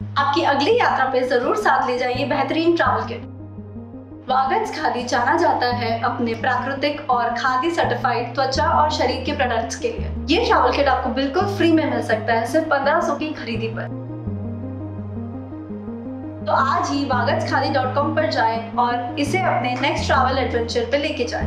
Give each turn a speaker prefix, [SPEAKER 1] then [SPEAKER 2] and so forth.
[SPEAKER 1] आपकी अगली यात्रा पे ज़रूर साथ ले जाइए बेहतरीन ट्रैवल किट वागंज खादी जाना जाता है अपने प्राकृतिक और खादी सर्टिफाइड त्वचा और शरीर के प्रोडक्ट्स के लिए। ये ट्रैवल किट आपको बिल्कुल फ्री में मिल सकता है सिर्फ़ पंद्रह सौ की खरीदी पर। तो आज ही वागंज खादी डॉट कॉम पर जाए और इसे अपने नेक्स्ट ट्रैवल एडवेंचर पे लेके जाए।